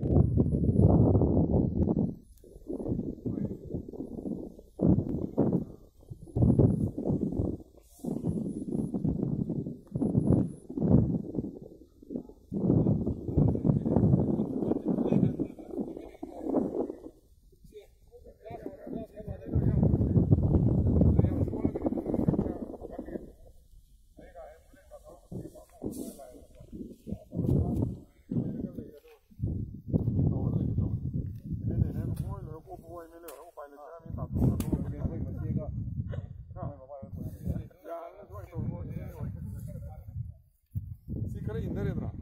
you Мандарин Ра.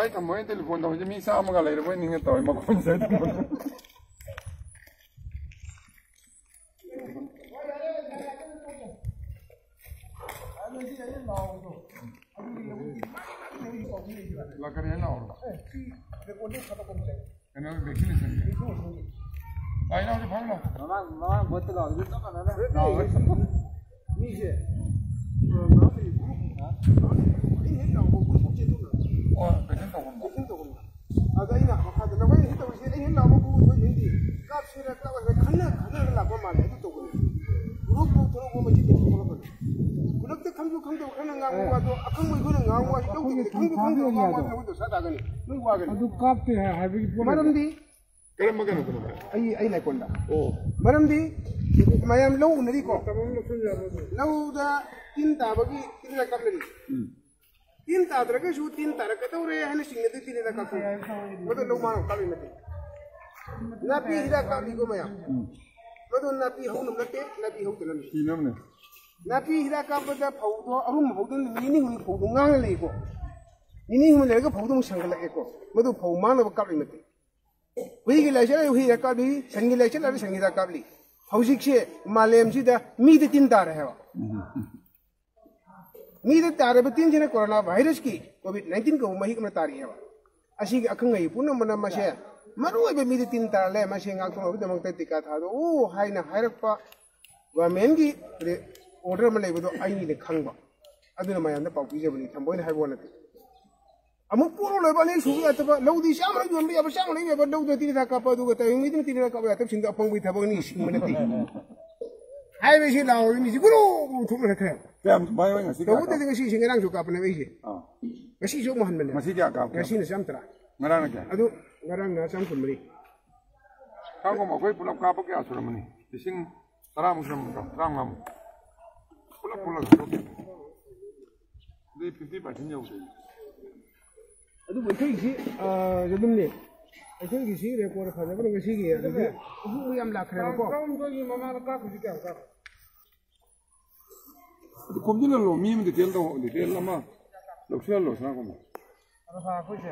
Pai com a mãe, telefone, onde mim, sama galera, vai galera, tá, uma coisa de ಆಯ್ನವ್ರಿ ಭಾಗನ ಮಮ್ಮ la ba ma ne to ko guru ko to ko ma ji de ko ko kunak te kamju kamju kana nga ngwa do akan mo gona nga ngwa do ko kamju kamju nga ngwa do sa da gani no ngwa gani adu kapte ha ha bi ko maram di kalam magana ko ay ay na konda o maram di mayam law nari ko law da tin ta bagi tin na kaple di tin ta drage shu tin tarakata ure hne singne de tin na kaple ko to law ma kaple na napi hira ka bi goma ya madon napi haun na te napi haun tulan ki nam ne napi hira ka ba da phau do arum hau dun ni ni hu phau dun ngang le ko ni ni hu le ko phau dun sang le ko madu phau ma na ka le te hui gi le chela hui ra ka bi sangi le chela sangi ra ka li hau sik se malem si da mi de tin dar hai wa mi de tar ba tin jene corona virus की Covid 19 को मही में तारी है asigi akhang ngai punam mana ma se maru ai mi de tin tar le ma se ngak thong ba mang ta tika tha do o hai na hai rak pa government gi order ma le ba do ai ni le khang ba aduna ma yam da pau pi je ba ni thamboi na hai bo na ti amuk puro le ba ne su ya ta ba lo di sham ra yom ya ba sham le ba lo de ti ta ka pa ꯉꯁꯤꯁꯨ ꯑꯃꯨꯛ ꯍꯟꯕꯅꯦ ꯉꯁꯤꯗꯤ ꯀꯥꯞꯀꯦ ꯉꯁꯤꯅ ꯆꯥꯝꯇꯔꯥ ꯉꯔꯥꯡꯅ ꯀꯌꯥ ꯑꯗꯨ ꯉꯔꯥꯡꯅ ꯆꯥꯝ ꯀꯨꯟꯃꯔꯤ ꯀꯥꯞꯒꯨꯝꯕ ꯑꯩꯈꯣꯏ ꯄꯨꯂꯞ ꯀꯥꯞꯄ ꯀꯌꯥ ꯁꯨꯔꯝꯃꯅꯤ ꯂꯤꯁꯤꯡ ꯇꯔꯥꯃꯨꯛ ꯁꯨꯔꯝꯃꯅꯤꯀꯣ ꯇꯔꯥꯃꯉꯥꯃꯨꯛ ꯄꯨꯂꯞ ꯄꯨꯜꯂꯒ ꯊꯣꯛꯀꯦ ꯑꯗꯨꯗꯤ ꯐꯤꯐꯇꯤ ꯄꯥꯔꯁꯦꯟ ꯌꯧꯗꯣꯏꯅꯤ ꯑꯗꯨꯕꯨ ꯑꯩꯈꯣꯏꯒꯤꯁꯤ ꯑꯗꯨꯝꯅꯤ ꯑꯩꯈꯣꯏꯒꯤꯁꯤ ꯔꯦꯀꯣꯔꯗ ꯐꯖꯕꯅ ꯉꯁꯤꯒꯤ ꯑꯗꯨꯗꯤ ꯎꯕꯨ ꯌꯥꯝ ꯂꯥꯛꯈ꯭ꯔꯦꯕꯀꯣ ꯇꯔꯥꯍꯨꯝꯗꯣꯏꯒꯤ ꯃꯃꯥꯡꯗ ꯀꯥꯞꯈꯤꯁꯤ ꯀꯌꯥꯝ ꯀꯥꯞꯈ꯭ꯔꯦ ꯈꯣꯝꯖꯤꯜꯍꯜꯂꯣ ꯃꯤ ꯑꯃ ꯗꯤꯇꯦꯜ ꯇꯧ ꯗꯤꯇꯦꯜ ꯑꯃ Lo ξέρω, σαν ακόμα. Άρα θα ακούσει.